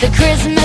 the Christmas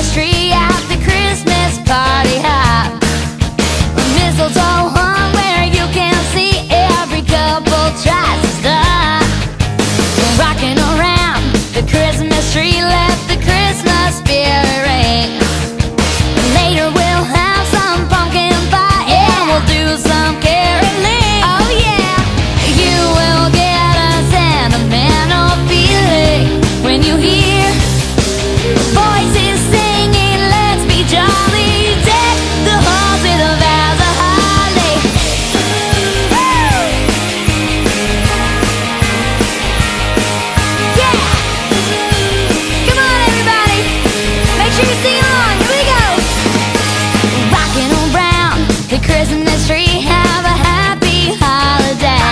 Christmas tree. Have a happy holiday.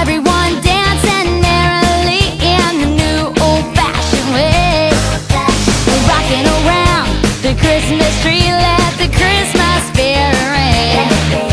Everyone dancing merrily In the new old-fashioned way. We're rocking around the Christmas tree Let the Christmas spirit ring.